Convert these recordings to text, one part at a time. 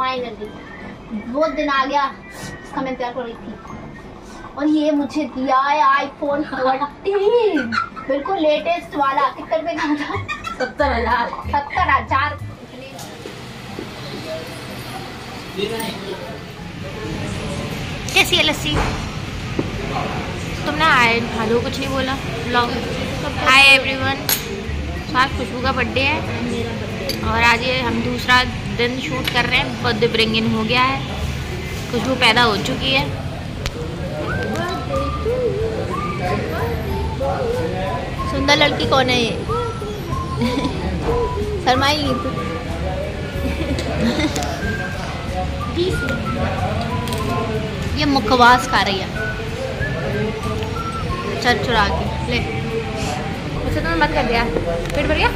Finally बहुत दिन आ गया इसका मैं इंतज़ार कर रही थी। और ये मुझे दिया है आईफोन 14 बिल्कुल लेटेस्ट वाला। कितने रुपए का था? सत्तर हज़ार। सत्तर हज़ार। कैसी है लस्सी? तुमने आए हेलो कुछ नहीं बोला? ब्लॉग हाय एवरीवन आज खुशबू का बर्थडे है। और आज ये हम दूसरा दिन शूट कर रहे हैं बर्थडे ब्रिंगिन हो गया है। खुशबू पैदा हो चुकी है। सुंदर लड़की कौन है ये? शर्माई ये मुखवास खा रही है। चल चुरा के। ले। अच्छा तुमने मत कर दिया। पेट भर गया?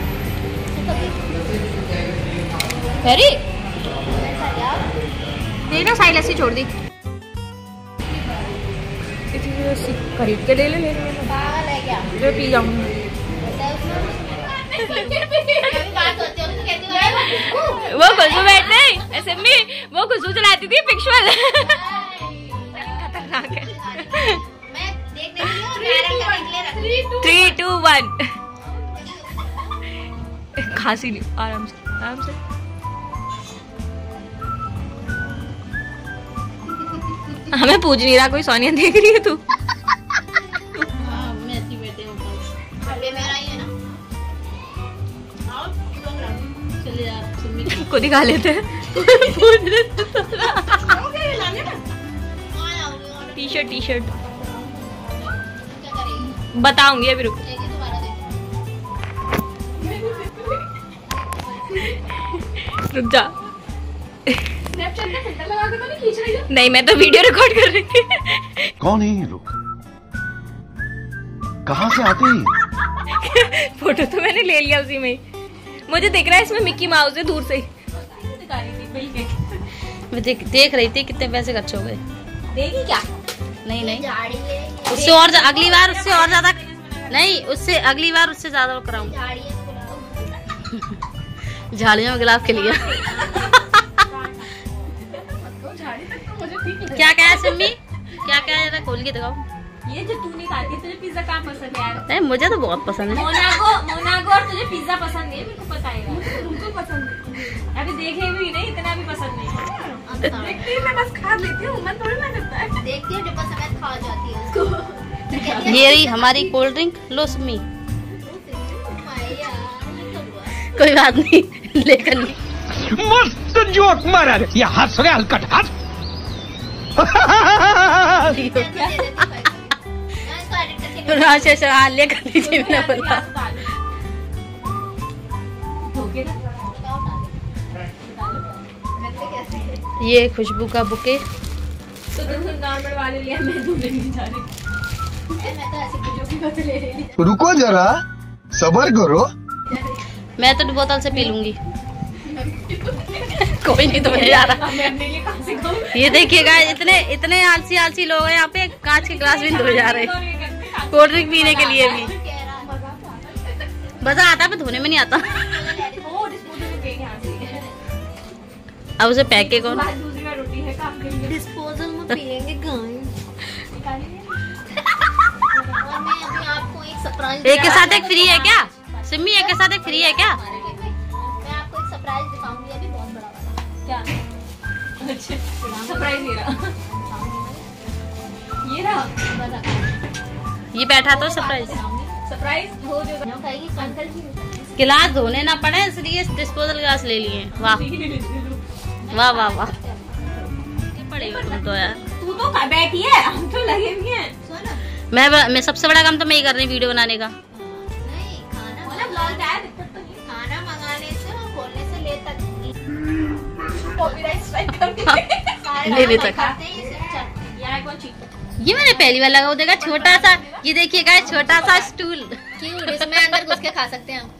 दे ना लस्सी छोड़ दी। खरीद के ले ले ले पागल क्या जो पी जाऊँगी वो खुशबू बैठ नहीं ऐसे में वो खुशबू चलाती थी पिक्चर खतरनाक हूँ। थ्री टू वन खांसी ली आराम से आराम से। हमें पूछ नहीं रहा, कोई सोनिया देख रही है तू? के। दिखा लेते हैं। टी शर्ट टी शर्ट बताऊँगी अभी, रुक। रुक जा। नहीं मैं तो वीडियो रिकॉर्ड कर रही थी कौन है ये लोग? कहाँ से आते हैं फ़ोटो तो मैंने ले लिया उसी में मुझे दिख रहा है इसमें मिक्की माउस है दूर से ही। मैं देख देख रही थी कितने पैसे खर्च हो गए। देगी क्या? नहीं नहीं। है। उससे और अगली बार उससे और ज़्यादा नहीं उससे अगली बार उससे ज़्यादा कराऊँगी। है। झाड़ियों में गुलाब के लिए। क्या क्या है सिम्मी क्या क्या है? जरा खोल के दिखाओ। ये जो तू नहीं खाती तुझे पिज्जा कहाँ पसंद है? यार नहीं मुझे तो बहुत पसंद है। मोनाको मोनाको और तुझे पिज्जा पसंद है मेरे को पता है। तुमको पसंद है। अभी देखे भी नहीं इतना भी पसंद नहीं है। देखती मैं बस खा लेती हूँ मन थोड़ी ना करता है। देखती है डिब्बा समेत खा जाती है। उसको तो कहती है, ये रही हमारी कोल्ड ड्रिंक लो सिम्मी "भाई यार, ये तो हुआ।" कोई बात नहीं लेकर नहीं। मस्त जोक मारा रे ये हंस रहे हलकट हंस लेकर मैंने बोला? ये खुशबू का बुके तो तुम नॉर्मल वाले लिया मैं दूल्हे नहीं जा रही ए, मैं तो ऐसे वीडियो की बातें ले रही रुको जरा सबर करो मैं तो बोतल से पी लूँगी कोई नहीं तुम्हें जा रहा ये देखिएगा इतने इतने आलसी आलसी लोग हैं यहाँ पे। कांच के गिलास भी धोए जा रहे कोल्ड ड्रिंक पीने के लिए भी। है। मज़ा आता है धोने में नहीं आता। अब उसे पैके कौन? डिस्पोजल में पिएँगे एक के साथ एक फ्री है क्या? सिम्मी एक के साथ एक फ्री है क्या? क्या? अच्छा सरप्राइज़ ये रहा। ये रहा? ये बैठा तो सरप्राइज़ सरप्राइज़ हो जो गिलास धोने ना पड़े इसलिए डिस्पोजल गिलास ले लिए। वाह। वाह वाह वाह। ये पड़े तुम तो यार। तू तो बैठी है हम तो लगे भी हैं। मैं मैं सबसे बड़ा काम तो मैं ही कर रही हूँ वीडियो बनाने का। ले ले खाना तक। खाते हैं ये चट- मैंने पहली बार लगा वो देखा छोटा सा ये देखिएगा छोटा सा स्टूल क्यूट इसमें अंदर घुस के खा सकते हैं हम।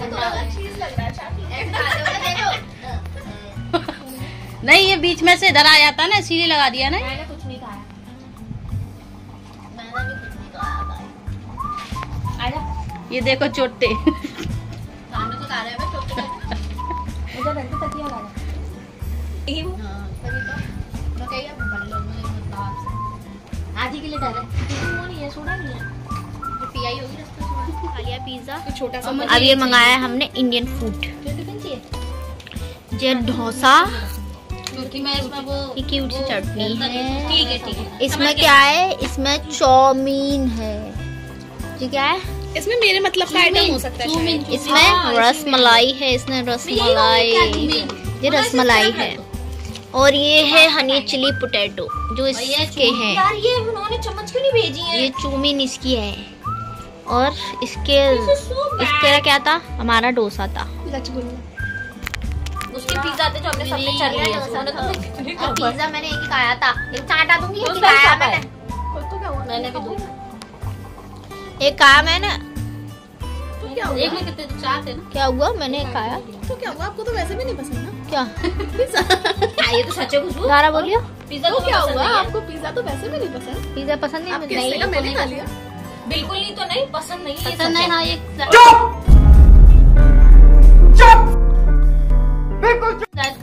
तो है नहीं ये बीच में से इधर आ जाता है ना इसीलिए लगा दिया ना। मैंने कुछ नहीं खाया। मैंने भी कुछ नहीं कहा आजा। ये देखो चोटे। सामने तो खा रहे हैं मैं मुझे घर तकिया लगा ही वो हाँ, तभी तो। मैं कही अब बड़े लोग मुझे मतलब ही के लिए डर है। वो नहीं है सोडा नहीं है। जो पिज्जा तो अब ये मंगाया है हमने इंडियन फ़ूड ये डोसा। क्योंकि मैं इसमें वो क्यूट सी चटनी है। ठीक है ठीक है। इसमें क्या है? इसमें चाउमीन है। ये क्या है? इसमें मेरे मतलब का आइटम हो सकता है इसमें रस मलाई है इसमें रस मलाई ये रस मलाई है। और ये है हनी चिली पोटैटो जो इसके हैं। यार ये उन्होंने चम्मच क्यों नहीं भेजी है? ये चूमीन इसकी है। और इसके इसके क्या था? हमारा डोसा था। उसके पिज्जा थे जो हमने सबने चल लिया सोने तो पिज्जा मैंने एक ही खाया था। एक चाटा दूँगी एक तो ही खाया मैंने। तो क्या हुआ? मैंने भी एक खाया मैंने। तो क्या हुआ? एक में कितने चार थे ना। क्या हुआ? मैंने एक खाया। तो क्या हुआ? आपको तो वैसे भी नहीं पसंद ना। क्या? हाँ, ये तो सच है खुशबू। दोबारा बोलियो। पिज्जा तो तो क्या हुआ? आपको पिज्जा तो वैसे भी नहीं पसंद? पिज्जा पसंद नहीं नहीं मैंने खा लिया। बिल्कुल नहीं तो नहीं पसंद नहीं पसंद नहीं हाँ ये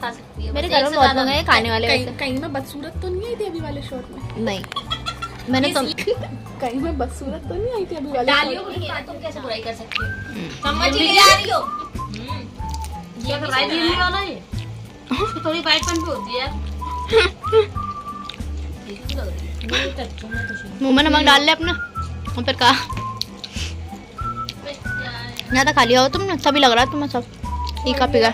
खा सकती है मेरे घर में बहुत लोग हैं खाने वाले कहीं में बदसूरत तो नहीं आई थी अभी वाले शॉट में? नहीं। मैंने तो कहीं में बदसूरत तो नहीं आई थी अभी वाले डालियो नहीं तुम कैसे बुराई कर सकती हो? हम्म। चम्मच ही ले आ रही हो। ये तो राइट दिल्ली वाला है। इसकी थोड़ी वाइट पन भी होती है। है। अच्छा है। मुँह में नमक डाल ले अपने और फिर कहा ज़्यादा खा लिया हो तुमने? तभी लग रहा है तुम्हें सब। टीका पिघा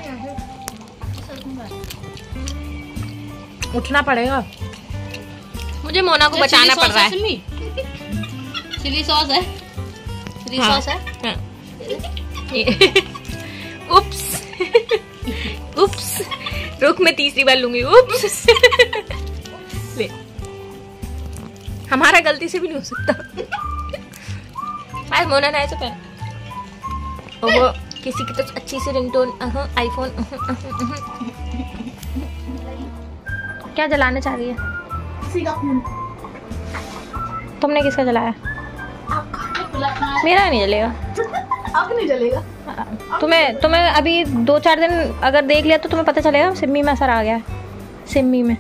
उठना पड़ेगा। मुझे मोना को बचाना पड़ रहा है चिली सॉस है? चिली हाँ। सॉस है? उप्स उप्स। रुक मैं तीसरी बार लूँगी। उप्स। ले। हमारा गलती से भी नहीं हो सकता। आज मोना ना ऐसे पहन ओहो किसी की तो अच्छी सी रिंगटोन आईफोन क्या जलाना चाह रही है? तुमने किसका जलाया? मेरा नहीं जलेगा। अब नहीं चलेगा तुम्हें तुम्हें अभी दो चार दिन अगर देख लिया तो तुम्हें पता चलेगा सिम्मी में असर आ गया है सिम्मी में।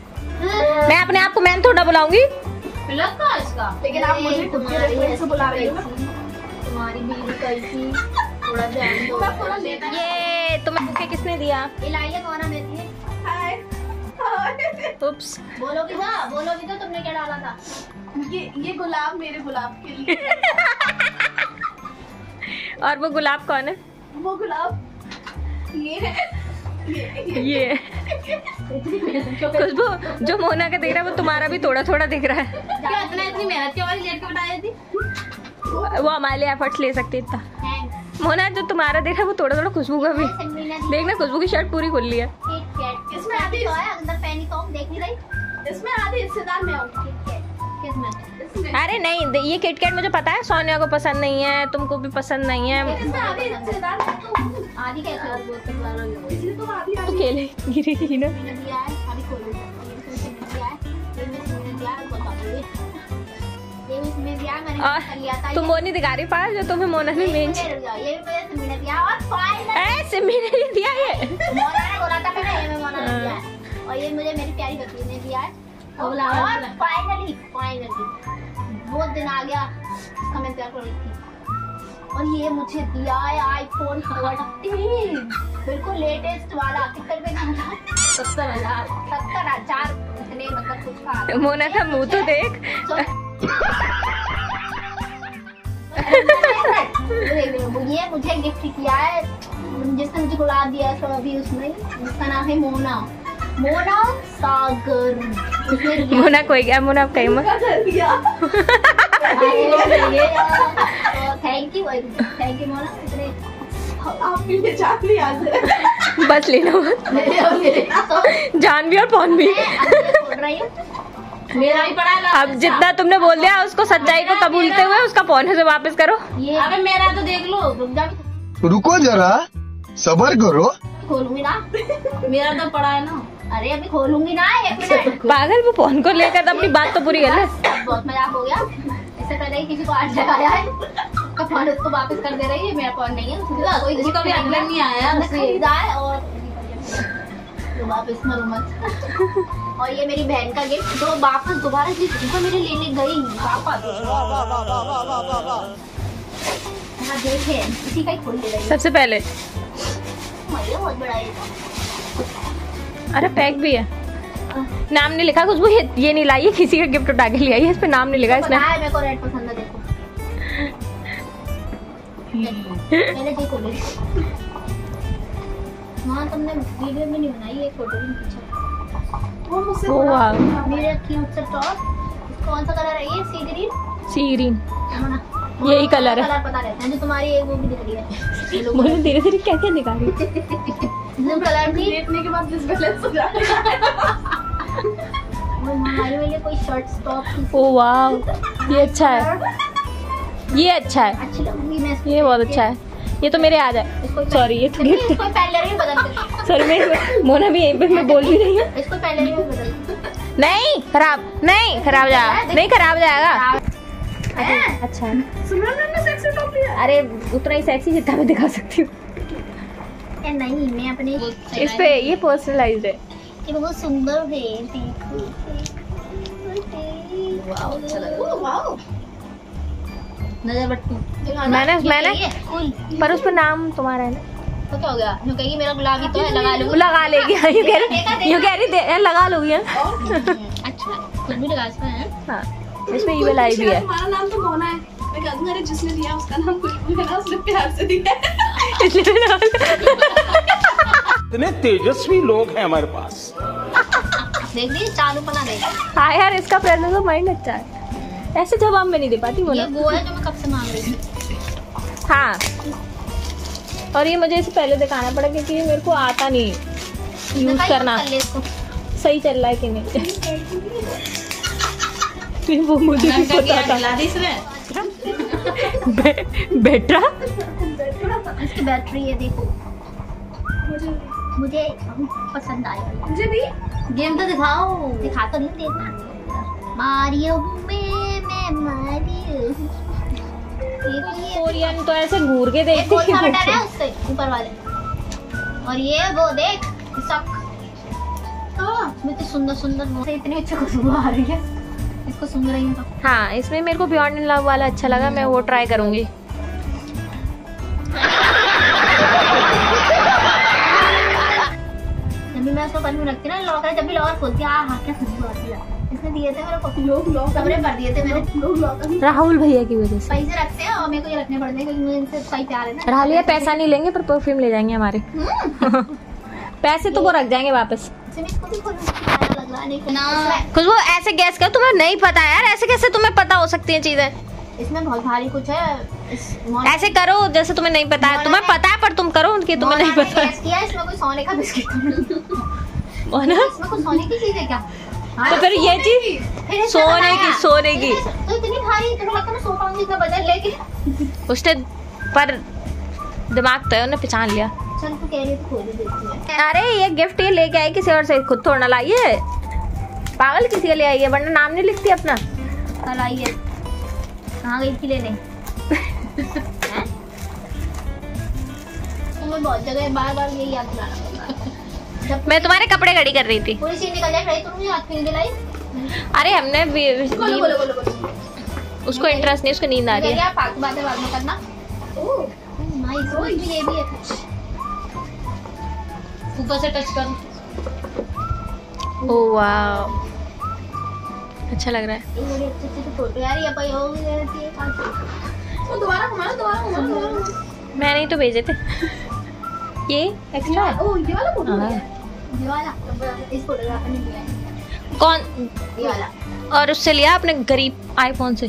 मैं अपने आप को मैन थोड़ा बुलाऊँगी। लग था इसका? लेकिन आप मुझे खुद के रेफरेंस से बुला रही हो तुम्हारी बीवी कैसी थोड़ा ध्यान दो। मैं थोड़ा ये तुम्हें बुके किसने दिया? इलाइया कौन है उप्स बोलोगी ना बोलोगी तुमने क्या डाला था? ये ये गुलाब मेरे गुलाब के लिए। और वो गुलाब कौन है? वो गुलाब ये है ये खुशबू जो मोना का दिख रहा है वो तुम्हारा भी थोड़ा थोड़ा दिख रहा है। क्या इतना इतनी मेहनत क्यों वाली लेट के थी? वो हमारे लिए एफर्ट्स ले सकती इतना। मोना जो तुम्हारा दिख रहा है वो थोड़ा थोड़ा खुशबू का भी। देखना खुशबू की शर्ट पूरी खुल ली है। इसमें आधी तो अंदर पैनी देख नहीं रही। इसमें आधे हिस्सेदार मैं अरे नहीं ये किटकैट मुझे पता है सोनिया को पसंद नहीं है तुमको भी पसंद नहीं है। तो तो गिरेगी ना। मैंने मैंने और था। तुम वो नहीं दिखा रही पास जो तुम्हें मोना ने मेन ऐसे मेरे नहीं दिया ये। मोना ने बोला था मैंने ये में मोना ने दिया है। और ये मुझे मेरी प्यारी बकरी ने दिया है। फाइनली फाइनली वो दिन आ गया इसका मैं इंतज़ार कर रही थी। और ये मुझे दिया है आईफोन 14 बिल्कुल लेटेस्ट वाला। कितने रुपए का था? सत्तर हज़ार। सत्तर हज़ार। इतने मतलब कुछ का मोना का मुँह तो देख। ये मुझे गिफ्ट किया है। जिसने मुझे गुलाब दिया है तो अभी उसमें जिसका नाम है मोना। मोना सागर। मोना कोई गया मोना कहीं मत। Thank you thank you Mona लेना मत। जान भी और पौन भी। हूँ। मेरा भी पड़ा है अब जितना तुमने बोल दिया उसको सच्चाई को कबूलते हुए उसका पौने से वापस करो। अबे मेरा तो देख लो रुको जरा सबर करो। खोलूँगी ना। मेरा तो पड़ा है ना। अरे अभी खोलूँगी ना एक मिनट। पागल वो पौन को लेकर तो अपनी बात तो पूरी कर ले। बहुत मज़ाक हो गया। इससे पहले ही किसी को आठ लगाया है। उसका फ़ोन उसको वापस कर दे रही है मेरा फ़ोन नहीं है। कोई किसी को भी अंदर नहीं आया खरीदा है और तो वापस मरो मत। और ये मेरी बहन का गिफ्ट जो वापस दोबारा से तुमको मेरे लेने गई वापस हाँ देखे इसी का ही खोल दे रही सबसे पहले। बहुत बड़ा अरे पैक भी है। नाम नहीं लिखा खुशबू ये, ये नहीं लाई है किसी का गिफ्ट उठा के लिया है इस पे नाम नहीं लिखा इसने। मेरे को रेड पसंद है देखो। मैंने देखो हाँ तुमने वीडियो भी नहीं बनाई है फ़ोटो भी खींचा। वो मुझसे ओ था। मेरा क्यूट सा टॉप कौन सा कलर है ये? सी ग्रीन सी ग्रीन हाँ। यही कलर है। कलर पता रहता है जो तुम्हारी एक वो भी दिख रही है। मुझे धीरे धीरे क्या क्या दिखा रही है? कलर की देखने के बाद डिसबैलेंस हो। ओ वाह ये अच्छा है। ये अच्छा है। अच्छी लगूँगी मैं इसको ये बहुत अच्छा है। ये तो मेरे आ जाए सॉरी ये तो गिफ्ट। सॉरी मैं मोना भी यहीं पे मैं बोल भी रही हूँ। इसको पहले ही बदल दे। नहीं खराब। नहीं खराब जाएगा। नहीं खराब जाएगा? अच्छा। है सुमरन मैंने सेक्सी टॉप लिया अरे उतना ही सेक्सी जितना मैं दिखा सकती हूँ। नहीं मैं अपने इस पे ये पर्सनलाइज्ड है। ये बहुत सुंदर है देखो। वाओ अच्छा वाओ। नज़र बट्टू मैंने मैंने पर उस पे नाम तुम्हारा है ना? तो क्या हो गया। यूँ कहेगी मेरा गुलाबी तो है लगा वो लूँ। लगा लेगी। हाँ, यूँ कह रही यूँ कह रही लगा लोगी हाँ? अच्छा खुद भी लगा सकते हैं। हाँ, इसमें ईमेल आई भी है। तुम्हारा नाम तो मोना है। मैं कह दूँगा अरे जिसने दिया उसका नाम खुशबू है ना उसने प्यार से दिया है। लगा- इतने तेजस्वी लोग हैं हमारे पास। देख ली चालू हाँ यार इसका प्रेजेंस ऑफ़ माइंड अच्छा है। ऐसे जवाब में नहीं दे पाती बोला वो है जो मैं कब से मांग रही थी हाँ। और ये मुझे इसे पहले दिखाना पड़ा क्योंकि ये मेरे को आता नहीं। यूज़ करना। कर सही चल रहा है कि नहीं? फिर वो मुझे भी पता था। बे, बेटा? इसकी बैटरी है देखो। मुझे पसंद आया। मुझे भी। गेम तो दिखाओ। दिखा तो नहीं देखना मारियो में मैं मारियो। ये कोरियन तो ऐसे घूर के ये देखती कौन बटन है उससे ऊपर वाले। और ये वो देख सक तो सुंदर सुंदर वो इतनी अच्छी खुशबू आ रही है। इसको सुन रही हूँ। तो हाँ इसमें मेरे को बियॉन्ड इन लव वाला अच्छा लगा मैं वो ट्राई करूँगी। जब मैं उसको कहीं रखती ना लॉकर जब भी लॉकर खोलती हाँ हाँ क्या खुशबू आती है। इसने दिए थे मेरे को लोग लोग कमरे भर दिए थे मैंने लोग लोग राहुल भैया की वजह से। पैसे रखते हैं और मेरे को ये रखने पड़ते हैं क्योंकि मुझे इनसे सही प्यार है ना। राहुल ये पैसा नहीं लेंगे पर परफ्यूम ले जाएँगे हमारे। पैसे तो वो रख जाएँगे वापस। है कुछ वो ऐसे गैस कर तुम्हें नहीं पता यार ऐसे कैसे तुम्हें पता हो सकती है चीज़ें? इसमें बहुत भारी कुछ है ऐसे करो जैसे तुम्हें नहीं पता है। तुम्हें पता है पर तुम करो उनकी तुम्हें नहीं पता किया इसमें कोई सोने का बिस्किट इसमें कोई सोने की चीज़ है क्या? तो फिर ये चीज़ सोने की सोने की। तो इतनी भारी तुम्हें लगता मैं सो पाऊँगी इतना वज़न लेके? उसने पर दिमाग तो है उन्हें पहचान लिया। चल तू कह रही है तो खोल देती है। अरे ये गिफ्ट ये लेके आई किसी और से खुद थोड़ा है पागल किसी के लिए आई है वरना नाम नहीं लिखती अपना। कल आई है। कहाँ गई थी लेने? बहुत जगह बार बार यही याद दिलाना पड़ता जब मैं तुम्हारे कपड़े खड़ी कर रही थी। पूरी निकल जाए दिलाई अरे हमने भी- बोलो बोलो बोलो बोलो उसको इंटरेस्ट नहीं उसको नींद आ रही है। फालतू बातें बाद में करना। ओह नाइस इसमें ये भी है। ऊपर से टच कर। ओ वाह अच्छा लग रहा है। अच्छी अच्छी हो है। दोबारा घुमाना। मैंने ही तो भेजे थे। ये एक्स्ट्रा है। ये वाला फ़ोटो हाँ। है? ने दिया कौन? ये वाला। और उससे लिया अपने गरीब आईफोन से?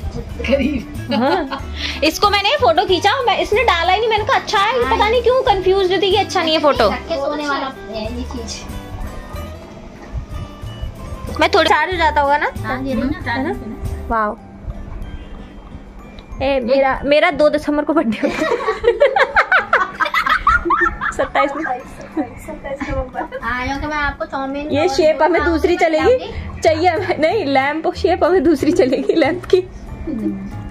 हाँ। इसको मैंने फ़ोटो खींचा मैं इसने डाला ही नहीं। मैंने कहा अच्छा है पता नहीं क्यों कंफ्यूज थी कि अच्छा नहीं है फ़ोटो। सोने वाला मैं थोड़ी चार्ज हो जाता होगा ना? हाँ ये है वाह ए मेरा मेरा दो दिसंबर को बर्थडे होता है। सत्ताईस में। नवंबर हाँ आपको चाउमीन ये शेप हमें दूसरी चलेगी। चाहिए नहीं लैंप शेप हमें दूसरी चलेगी लैंप की।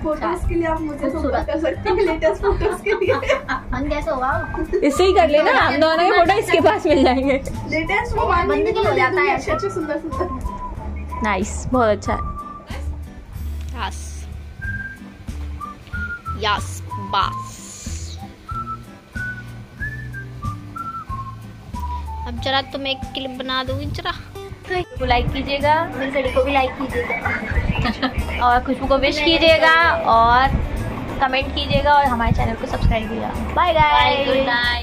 फ़ोटोज़ के लिए आप मुझे कर सकते हैं लेटेस्ट फ़ोटोज़ के लिए। मन कैसे हुआ इससे ही कर लेना हम दोनों के फ़ोटो इसके पास मिल जाएँगे। लेटेस्ट वो बंद हो जाता है अच्छे अच्छे सुंदर सुंदर नाइस बहुत अच्छा। है यस यस बस अब जरा तुम एक क्लिप बना दोगी जरा। को लाइक कीजिएगा, मेरी घड़ी को भी लाइक कीजिएगा। और खुशबू को विश कीजिएगा और कमेंट कीजिएगा और हमारे चैनल को सब्सक्राइब कीजिएगा। Bye bye good night